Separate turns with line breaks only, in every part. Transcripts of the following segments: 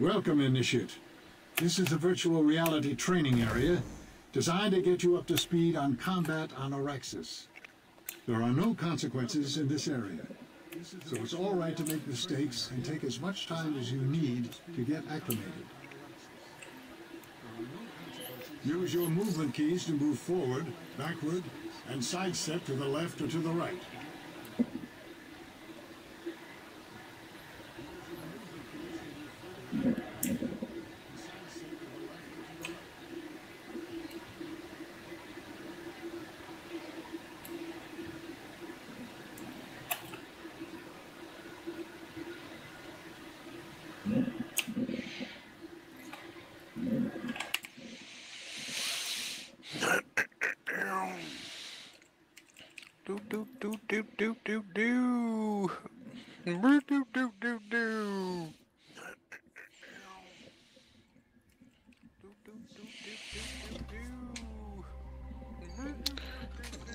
Welcome, Initiate. This is a virtual reality training area designed to get you up to speed on combat on Auraxis. There are no consequences in this area, so it's all right to make mistakes and take as much time as you need to get acclimated. Use your movement keys to move forward, backward, and sidestep to the left or to the right.
Do do do do do do do. Do do do do.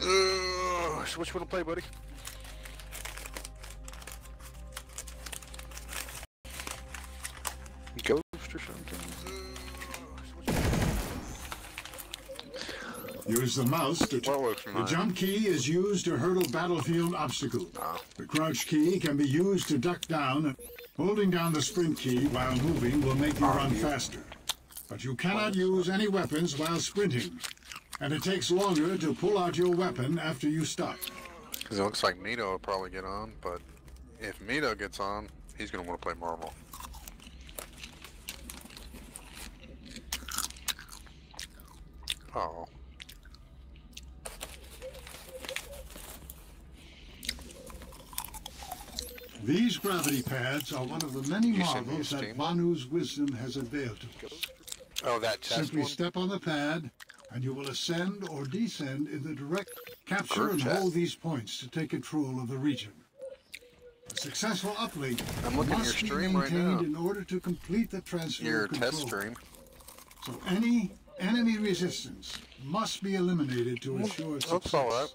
Uh, so what you wanna play, buddy? Ghost or something?
Use the mouse to. The jump key is used to hurdle battlefield obstacles. Ah. The crouch key can be used to duck down. Holding down the sprint key while moving will make you ah, run faster. But you cannot use any weapons while sprinting. And it takes longer to pull out your weapon after you stop.
Because it looks like Nito will probably get on, but if Mito gets on, he's going to want to play Marvel. Oh.
These gravity pads are one of the many
You sent me a
marvels that
Steam?
Vanu's wisdom has unveiled to us.
Oh, that test
Simply
one?
step on the pad, and you will ascend or descend in the direct capture
Group
and
chat.
hold these points to take control of the region. A successful uplink
I'm looking at
must
your
be
stream right
maintained
now.
in order to complete the transfer
Your
of control.
test stream.
So any enemy resistance must be eliminated to hmm. ensure success.
That's alright.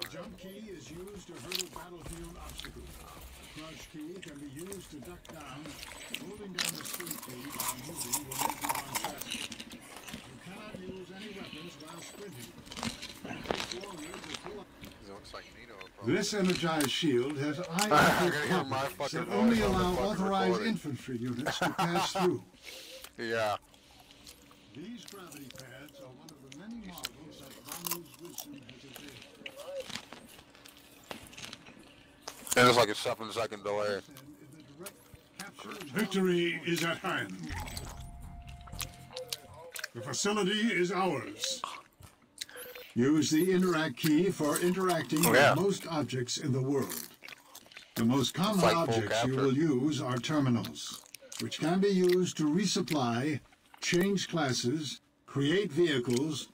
The jump key is used to hurdle battlefield obstacles. Crouch key can be used to duck down. Holding down the sprint key while moving will make you. You cannot use any weapons while sprinting. It takes longer to pull up.
Because it looks like Nito will probably...
This energized shield has
I
eye
gotta hear my
pockets
fucking
that only
on
allow authorized
recording.
infantry units to pass through.
Yeah.
These gravity pads are one of the many marvels that Vanu's wisdom has
And it's like a seven second delay.
And in the direct capture and Victory is at hand. The facility is ours. Use the interact key for interacting
Oh, yeah.
with most objects in the world. The most common
like
objects you will use are terminals, which can be used to resupply, change classes, create vehicles,